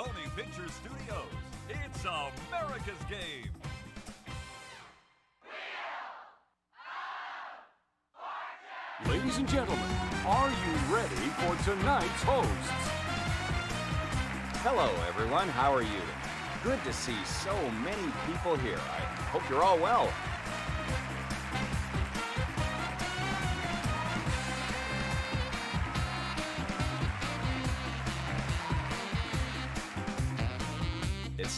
Sony Pictures Studios. It's America's game. Ladies and gentlemen, are you ready for tonight's hosts? Hello, everyone. How are you? Good to see so many people here. I hope you're all well.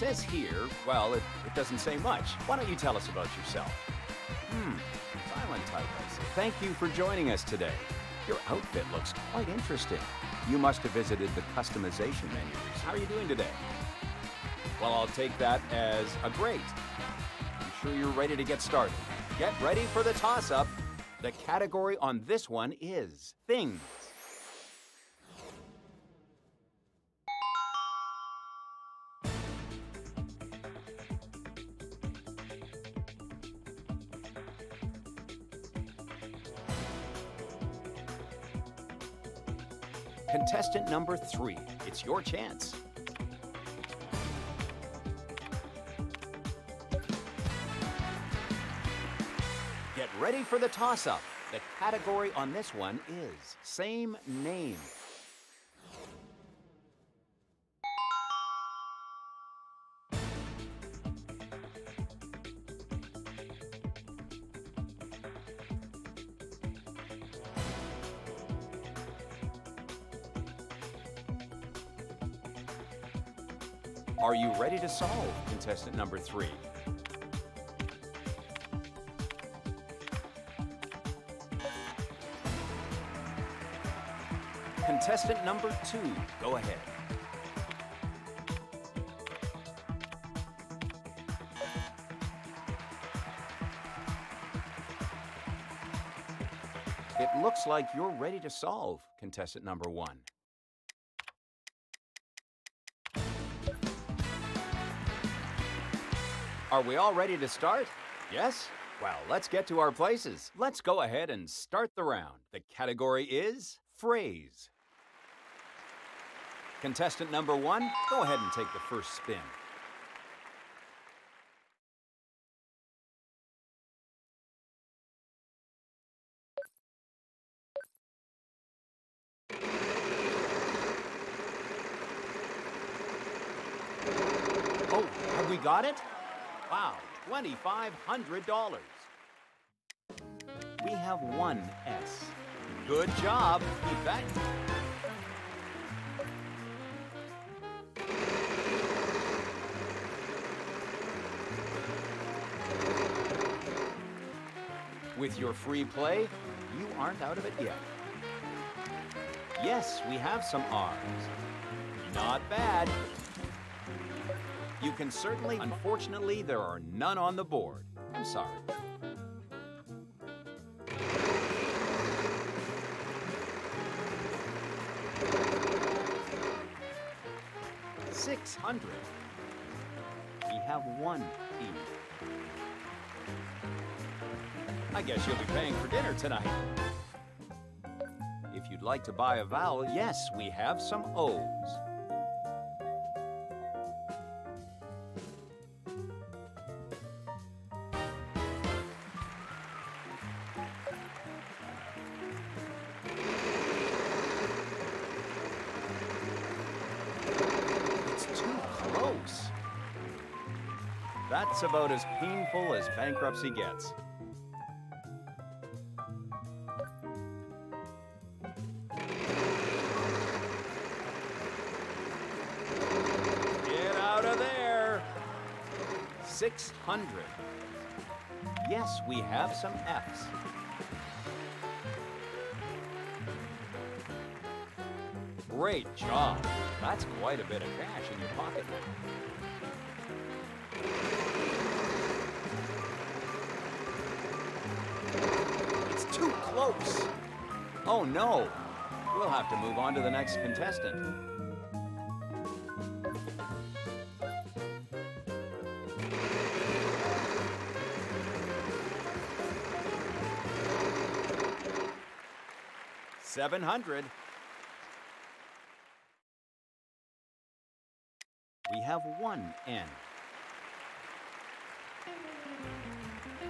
Says here, well, it, it doesn't say much. Why don't you tell us about yourself? Hmm, silent type, I. Thank you for joining us today. Your outfit looks quite interesting. You must have visited the customization menu. How are you doing today? Well, I'll take that as a great. I'm sure you're ready to get started. Get ready for the toss-up. The category on this one is things. Three, it's your chance. Get ready for the toss up. The category on this one is same name. To solve, contestant number three? Contestant number two, go ahead. It looks like you're ready to solve, contestant number one. Are we all ready to start? Yes? Well, let's get to our places. Let's go ahead and start the round. The category is phrase. Contestant number one, go ahead and take the first spin. Oh, have we got it? Wow, $2,500. We have one S. Good job. That. With your free play, you aren't out of it yet. Yes, we have some R's. Not bad. You can certainly, unfortunately, there are none on the board. I'm sorry. Six hundred. We have one. I guess you'll be paying for dinner tonight. If you'd like to buy a vowel, yes, we have some O's. That's about as painful as bankruptcy gets. Get out of there! 600. Yes, we have some F's. Great job. That's quite a bit of cash in your pocket now. Close. Oh no. We'll have to move on to the next contestant. Seven hundred. We have one N.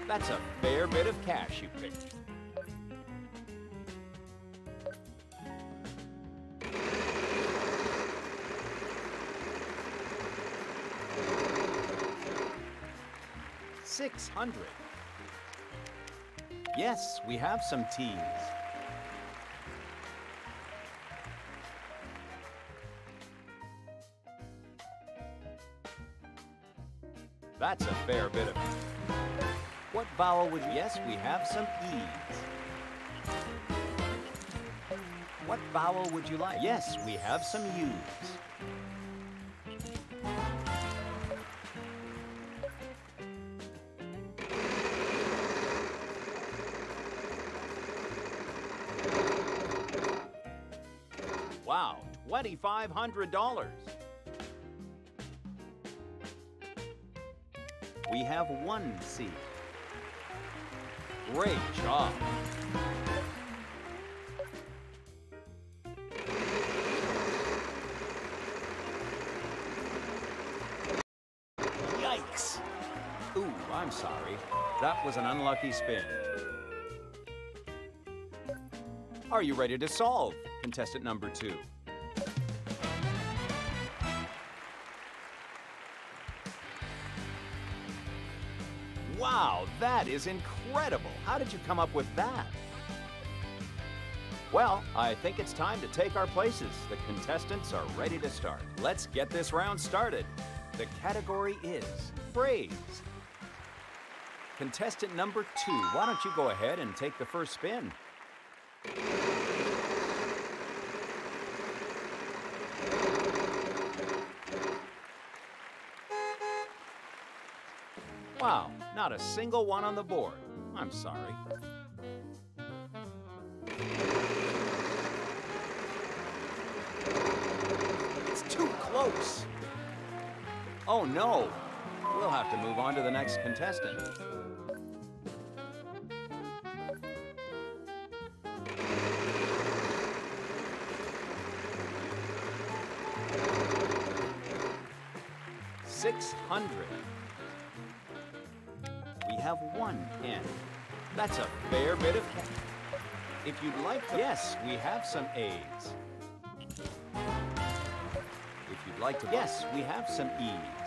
That's a fair bit of cash you picked. Six hundred. Yes, we have some T's. That's a fair bit of. it. What vowel would Yes, we have some E's. What vowel would you like? Yes, we have some U's. $2,500. We have one C. Great job. Yikes! Ooh, I'm sorry. That was an unlucky spin. Are you ready to solve? Contestant number two. Wow, that is incredible. How did you come up with that? Well, I think it's time to take our places. The contestants are ready to start. Let's get this round started. The category is phrase. Contestant number two, why don't you go ahead and take the first spin? Wow, not a single one on the board. I'm sorry. It's too close. Oh no. We'll have to move on to the next contestant. Six hundred. Have one N. That's a fair bit of. If you'd like to... Yes, we have some A's. If you'd like to... Yes, we have some E's.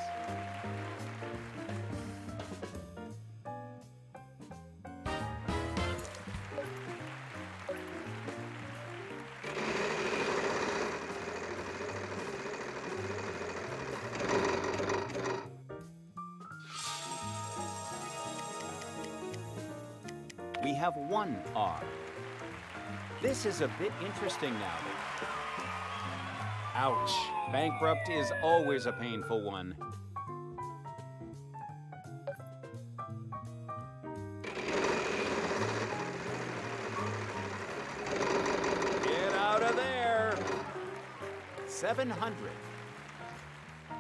One R. This is a bit interesting now. Ouch. Bankrupt is always a painful one. Get out of there. 700.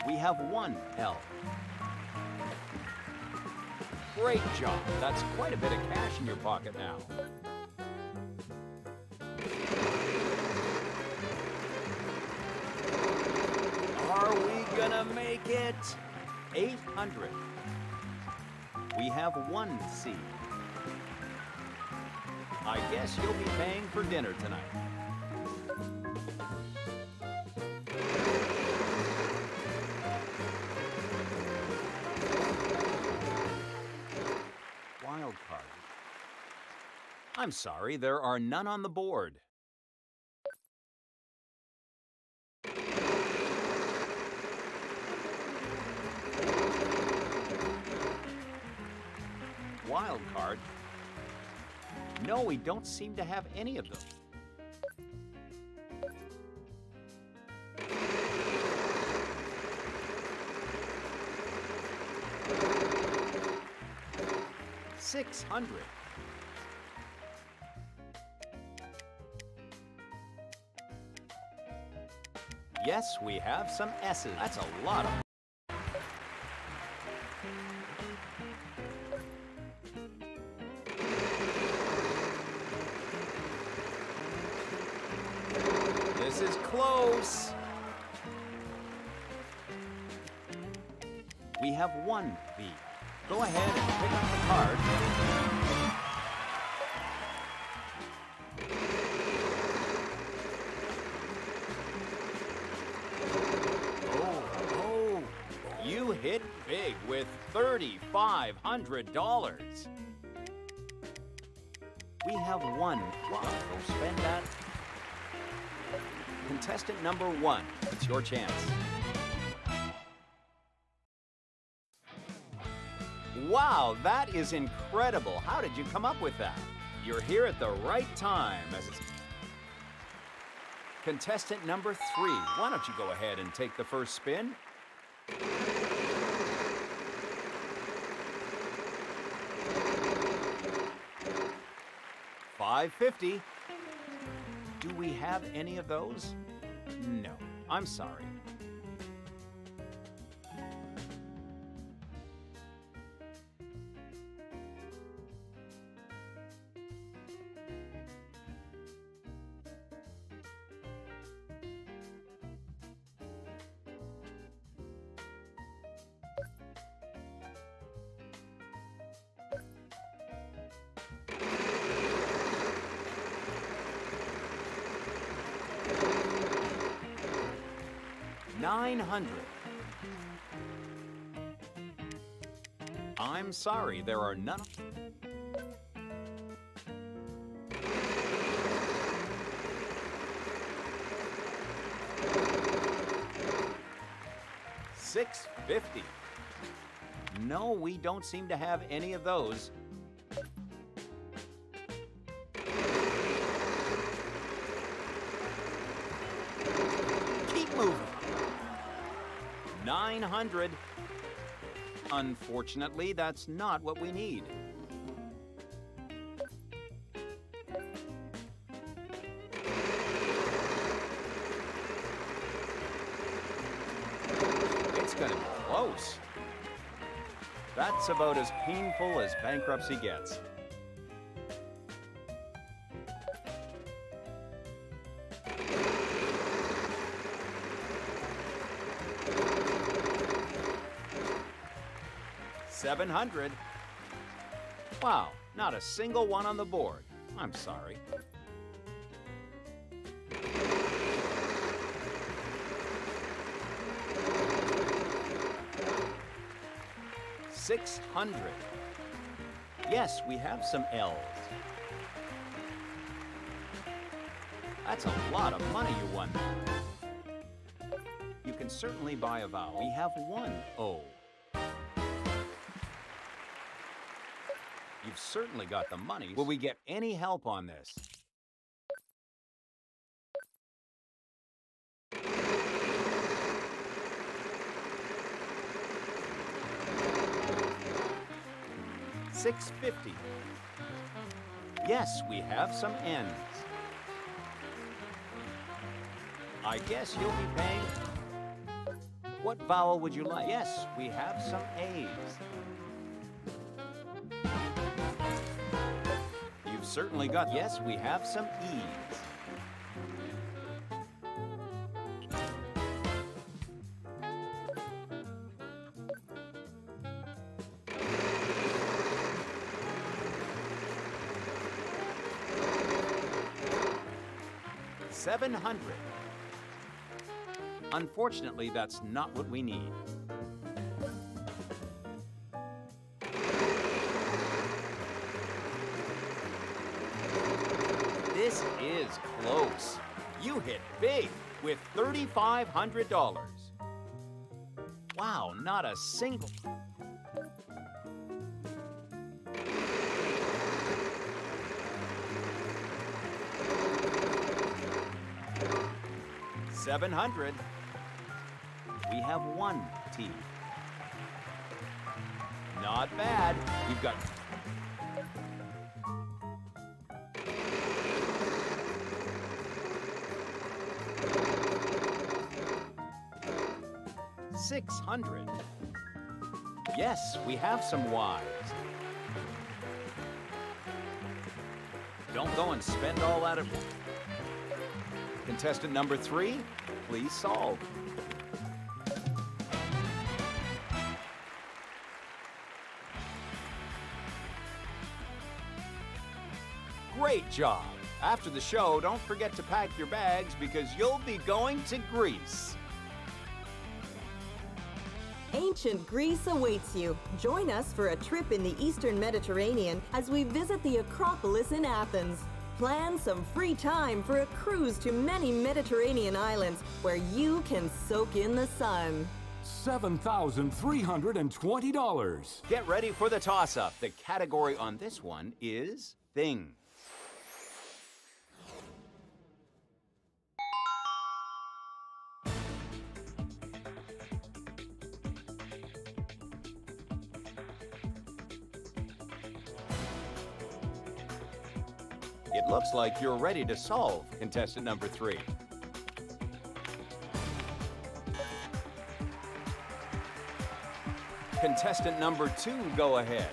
We have one L. Great job. That's quite a bit of cash in your pocket now. Are we gonna make it? 800. We have one C. I guess you'll be paying for dinner tonight. I'm sorry, there are none on the board. Wild card? No, we don't seem to have any of them. Six hundred. Yes, we have some S's. That's a lot of. This is close. We have one V. Go ahead and pick up the card. Big with $3,500. We have one. Wow, go spend that. Contestant number one, it's your chance. Wow, that is incredible. How did you come up with that? You're here at the right time as Contestant number three, why don't you go ahead and take the first spin? Five fifty. Do we have any of those? No, I'm sorry. Nine hundred. I'm sorry, there are none. Six fifty. No, we don't seem to have any of those. Keep moving. 900. Unfortunately, that's not what we need. It's be close. That's about as painful as bankruptcy gets. Seven hundred. Wow, not a single one on the board. I'm sorry. Six hundred. Yes, we have some L's. That's a lot of money you won. You can certainly buy a vowel. We have one O. You've certainly got the money. Will we get any help on this? Six fifty. Yes, we have some N's. I guess you'll be paying. What vowel would you like? Yes, we have some A's. Certainly got. Yes, we have some E's. Seven hundred. Unfortunately, that's not what we need. Close. You hit big with $3,500. Wow, not a single. Seven hundred. We have one T. Not bad. You've got 600. Yes, we have some Y's. Don't go and spend all that at Contestant number three, please solve. Great job! After the show, don't forget to pack your bags because you'll be going to Greece. Ancient Greece awaits you. Join us for a trip in the Eastern Mediterranean as we visit the Acropolis in Athens. Plan some free time for a cruise to many Mediterranean islands where you can soak in the sun. $7,320. Get ready for the toss up. The category on this one is things. It looks like you're ready to solve contestant number three. Contestant number two, go ahead.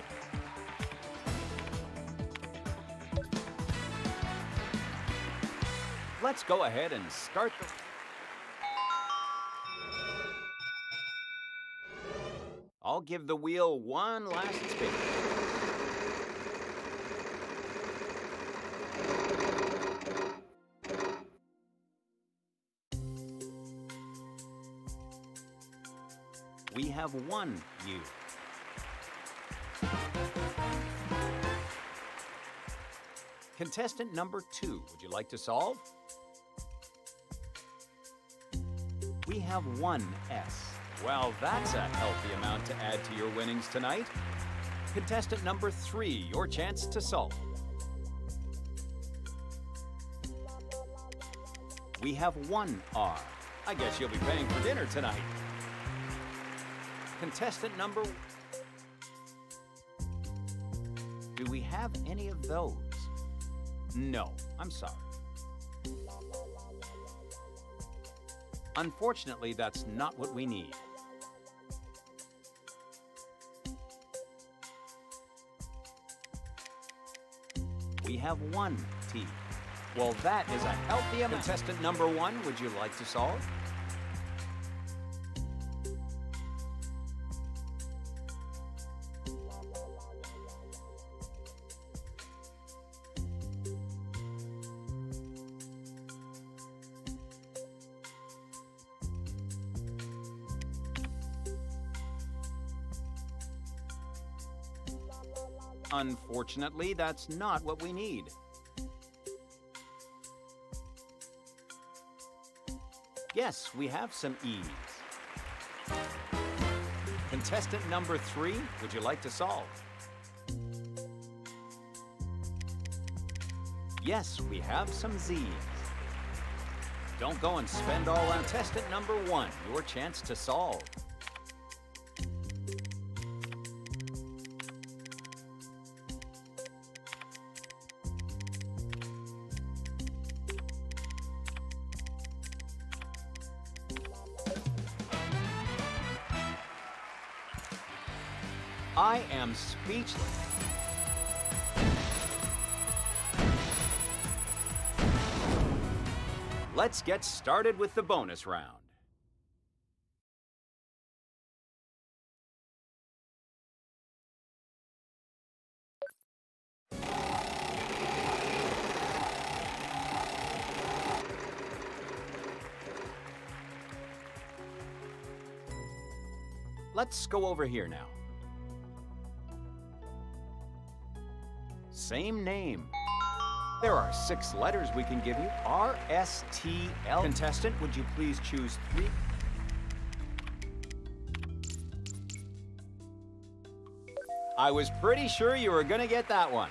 Let's go ahead and start the... I'll give the wheel one last spin. We have one U. Contestant number two, would you like to solve? We have one S. Well, that's a healthy amount to add to your winnings tonight. Contestant number three, your chance to solve. We have one R. I guess you'll be paying for dinner tonight. Contestant number... Do we have any of those? No, I'm sorry. Unfortunately, that's not what we need. We have one T. Well, that is a healthy amount. Contestant number one, would you like to solve? Unfortunately, that's not what we need. Yes, we have some E's. Contestant number three, would you like to solve? Yes, we have some Z's. Don't go and spend all on contestant number one, your chance to solve. Speechless. Let's get started with the bonus round. Let's go over here now. Same name. There are six letters we can give you. R, S, T, L. Contestant, would you please choose three? I was pretty sure you were gonna get that one.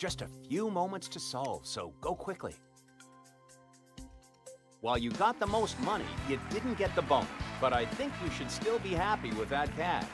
Just a few moments to solve, so go quickly. While you got the most money, you didn't get the bonus, but I think you should still be happy with that cash.